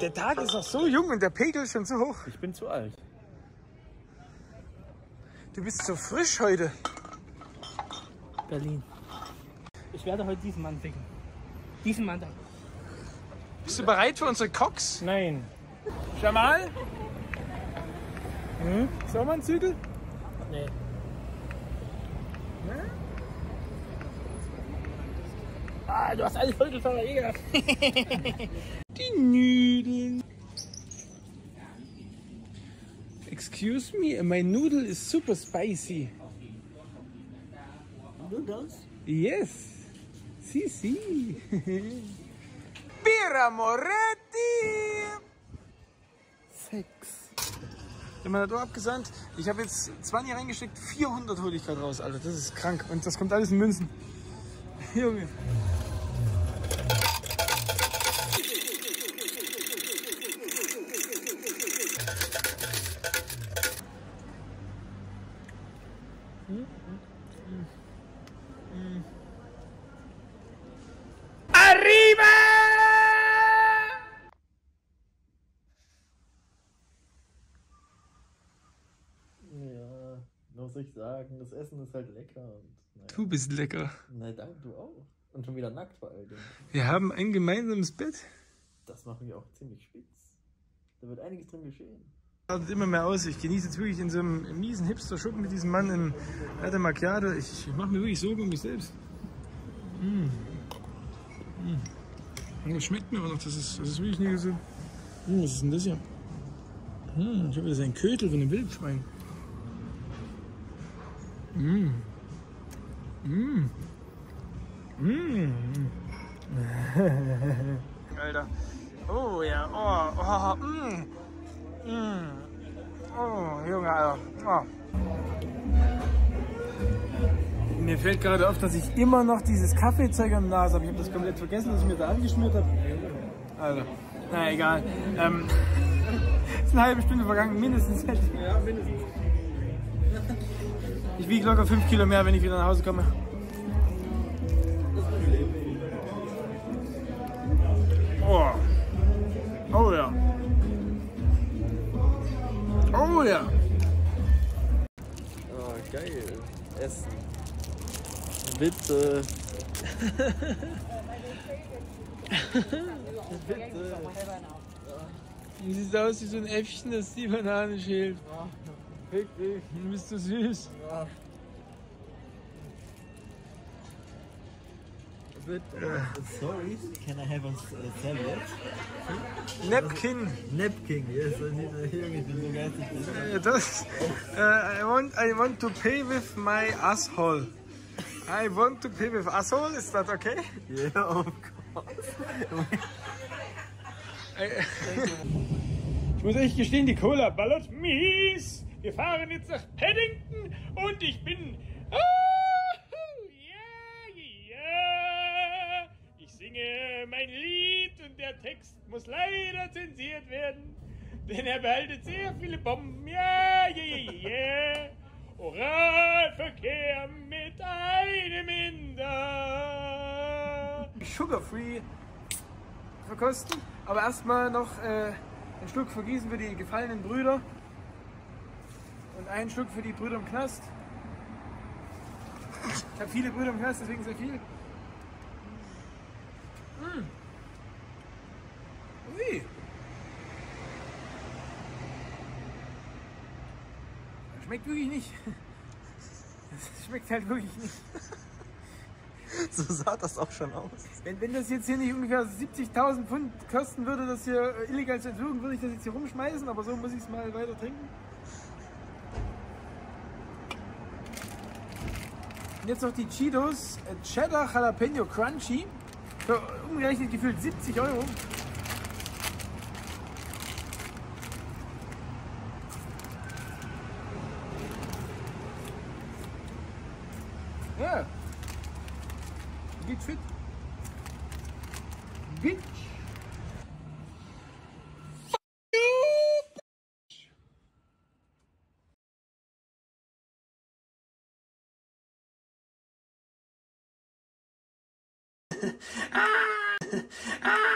Der Tag ist noch so jung und der Pegel ist schon so hoch. Ich bin zu alt. Du bist so frisch heute. Berlin. Ich werde heute diesen Mann ficken. Diesen Mann da. Bist du bereit für unsere Cox? Nein. Jamal? Hm? Soll man Zügel? Nee. Ah, du hast alles vollgefahren, ekelhaft. Die Nudeln. Excuse me, my noodle is super spicy. Noodles? Yes. Si, si. Bira Moretti. Sex. Der Mann hat auch abgesandt. Ich habe jetzt 20 reingesteckt, 400 hole ich gerade raus, Alter. Das ist krank. Und das kommt alles in Münzen. Junge. Ja, was soll ich sagen? Das Essen ist halt lecker und. Naja. Du bist lecker. Na danke, du auch. Und schon wieder nackt vor allem. Wir haben ein gemeinsames Bett. Das machen wir auch ziemlich spitz. Da wird einiges drin geschehen. Schaut immer mehr aus. Ich genieße jetzt wirklich in so einem miesen Hipster-Schuppen mit diesem Mann im Latte Macchiato. Ich, ich mache mir wirklich Sorgen um mich selbst. Mm. Mm. Das schmeckt mir auch noch. Das ist, das ist wirklich nicht so. Mm, was ist denn das hier? Mm, ich habe das ist ein Kötel von einem Wildschwein. Mm. Mm. Mm. Alter. Oh ja, oh, oh, mm. Mm. Oh, Junge, Alter. Oh. Mir fällt gerade auf, dass ich immer noch dieses Kaffeezeug am Nase habe. Ich habe das komplett vergessen, dass ich mir da angeschmiert habe. Alter. Na egal. Ähm, ist eine halbe Stunde vergangen, mindestens. Ja, mindestens. Ich wiege locker 5 Kilo mehr, wenn ich wieder nach Hause komme. Oh. Oh ja. Oh ja. Oh, geil. Essen. Bitte. Bitte. Du siehst aus wie so ein Äffchen, das die Banane schält. Fick dich. Du bist so süß. Bitte. Sorry, can I have a serviette? Napkin. Napkin, yes. Irgendwie bin so geistig. Äh, Das, äh, I, want, I want to pay with my asshole. I want to pay with asshole, is that okay? Yeah, of course. Ich muss echt gestehen, die Cola ballert mies. Wir fahren jetzt nach Paddington und ich bin. Ah, mein Lied und der Text muss leider zensiert werden, denn er beinhaltet sehr viele Bomben. Ja, ja, ja, ja. Oralverkehr mit einem Inder. Sugar-free verkosten, aber erstmal noch äh, einen Schluck vergießen für die gefallenen Brüder und einen Schluck für die Brüder im Knast. Ich habe viele Brüder im Knast, deswegen sehr viel. Mm. Ui. Schmeckt wirklich nicht. Das schmeckt halt wirklich nicht. So sah das auch schon aus. Wenn, wenn das jetzt hier nicht ungefähr 70.000 Pfund kosten würde, das hier äh, illegal zu entwürgen, würde ich das jetzt hier rumschmeißen, aber so muss ich es mal weiter trinken. Und jetzt noch die Cheetos äh, Cheddar Jalapeno Crunchy für umgerechnet gefühlt 70 Euro. Ja. Geht fit. Bitch. Ah!